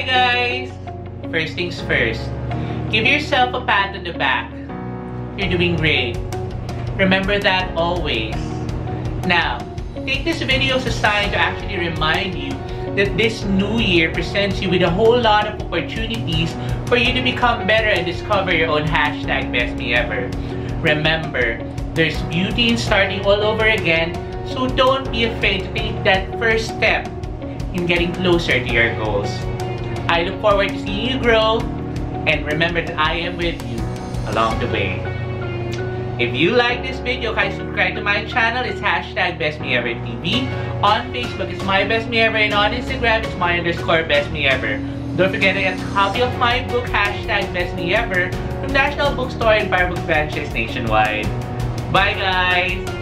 Hi guys! First things first, give yourself a pat on the back. You're doing great. Remember that always. Now, take this video as a sign to actually remind you that this new year presents you with a whole lot of opportunities for you to become better and discover your own hashtag best me ever. Remember, there's beauty in starting all over again, so don't be afraid to take that first step in getting closer to your goals. I look forward to seeing you grow and remember that I am with you along the way. If you like this video, guys, subscribe to my channel. It's hashtag BestMeEverTV. On Facebook, it's My Best Me Ever. And on Instagram, it's My underscore Best Me Ever. Don't forget to get a copy of my book, hashtag Best Me Ever, from National Bookstore and Firebook branches nationwide. Bye, guys!